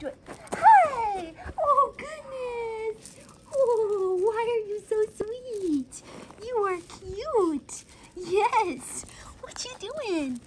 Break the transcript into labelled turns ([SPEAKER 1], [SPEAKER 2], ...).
[SPEAKER 1] Do it. Hi! Oh, goodness! Oh, why are you so sweet? You are cute. Yes. What you doing?